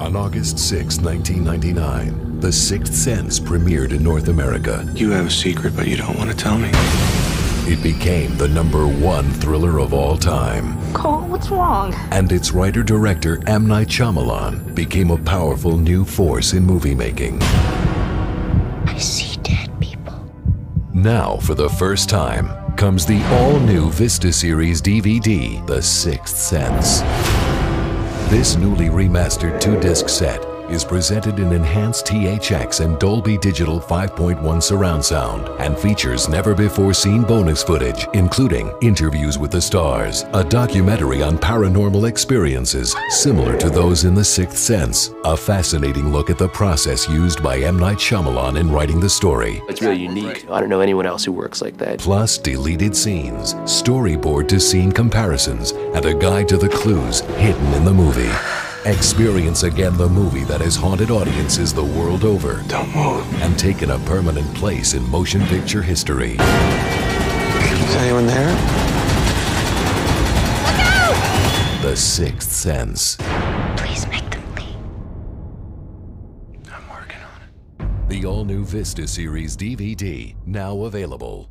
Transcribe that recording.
On August 6, 1999, The Sixth Sense premiered in North America. You have a secret, but you don't want to tell me. It became the number one thriller of all time. Cole, what's wrong? And its writer director, M. Night Shyamalan, became a powerful new force in movie making. I see dead people. Now, for the first time, comes the all new Vista Series DVD, The Sixth Sense. This newly remastered two disc set is presented in enhanced THX and Dolby Digital 5.1 surround sound and features never before seen bonus footage, including interviews with the stars, a documentary on paranormal experiences similar to those in The Sixth Sense, a fascinating look at the process used by M. Night Shyamalan in writing the story, It's really unique. I don't know anyone else who works like that. plus deleted scenes, storyboard to scene comparisons, and a guide to the clues hidden in the movie. Experience again the movie that has haunted audiences the world over Don't move. and taken a permanent place in motion picture history. Is anyone there? The Sixth Sense. Please make them leave. I'm working on it. The all new Vista Series DVD, now available.